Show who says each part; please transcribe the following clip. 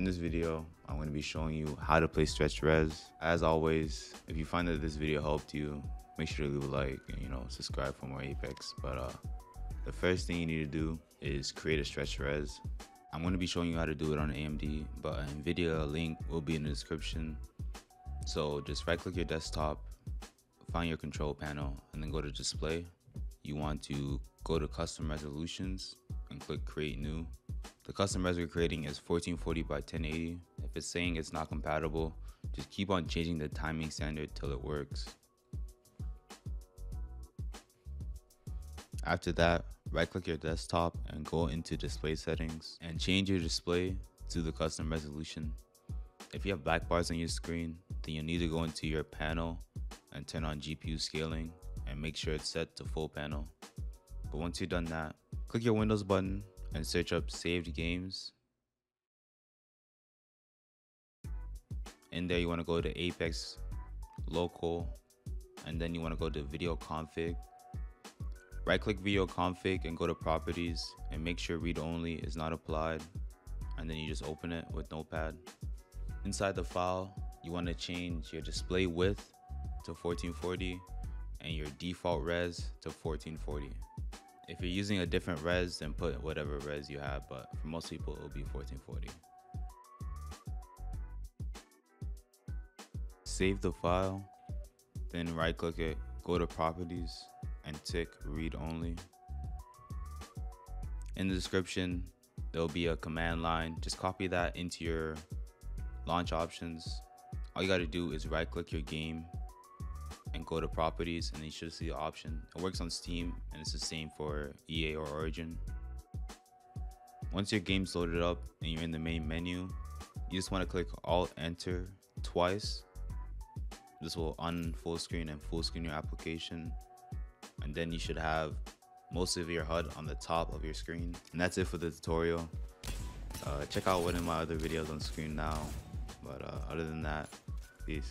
Speaker 1: In this video, I'm going to be showing you how to play stretch res. As always, if you find that this video helped you, make sure to leave a like and you know subscribe for more Apex. But uh, the first thing you need to do is create a stretch res. I'm going to be showing you how to do it on AMD, but NVIDIA link will be in the description. So just right click your desktop, find your control panel, and then go to display. You want to go to custom resolutions and click create new. The custom res we're creating is 1440 by 1080. If it's saying it's not compatible, just keep on changing the timing standard till it works. After that, right click your desktop and go into display settings and change your display to the custom resolution. If you have black bars on your screen, then you'll need to go into your panel and turn on GPU scaling and make sure it's set to full panel. But once you've done that, click your Windows button and search up saved games. In there, you want to go to Apex local and then you want to go to video config. Right click video config and go to properties and make sure read only is not applied. And then you just open it with notepad. Inside the file, you want to change your display width to 1440 and your default res to 1440. If you're using a different res, then put whatever res you have, but for most people, it will be 1440. Save the file, then right click it, go to properties, and tick read only. In the description, there'll be a command line. Just copy that into your launch options. All you gotta do is right click your game and go to properties and you should see the option. It works on Steam and it's the same for EA or Origin. Once your game's loaded up and you're in the main menu, you just want to click Alt Enter twice. This will un full screen and full screen your application. And then you should have most of your HUD on the top of your screen. And that's it for the tutorial. Uh, check out one of my other videos on screen now. But uh, other than that, peace.